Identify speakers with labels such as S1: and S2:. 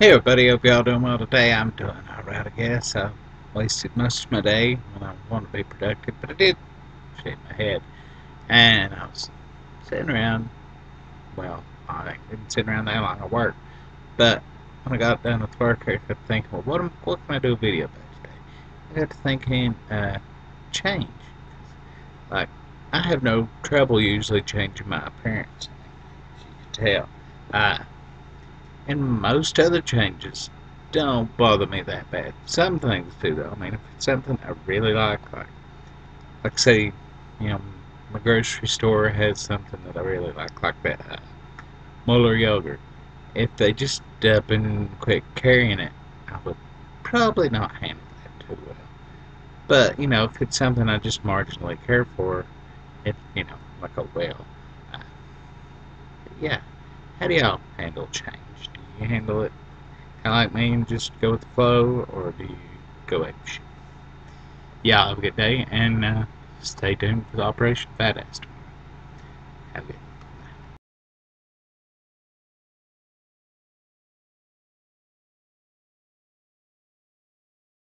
S1: Hey everybody, hope y'all doing well today. I'm doing alright, I guess. I wasted most of my day when I wanted to be productive, but I did shave my head. And I was sitting around, well, I didn't sit around that long, at work, But when I got done with work, I kept thinking, well, what, am, what can I do a video about today? I got to thinking, uh, change. Like, I have no trouble usually changing my appearance, as you can tell. Uh, and most other changes don't bother me that bad. Some things do though. I mean, if it's something I really like, like, like say, you know, my grocery store has something that I really like, like that uh, Muller yogurt. If they just up and quit carrying it, I would probably not handle that too well. But you know, if it's something I just marginally care for, it you know, like a whale. Uh, yeah. How do y'all handle change? You handle it kind of like me and just go with the flow, or do you go apeshit? Yeah, have a good day, and uh, stay tuned for the Operation Fat Ass. Have a good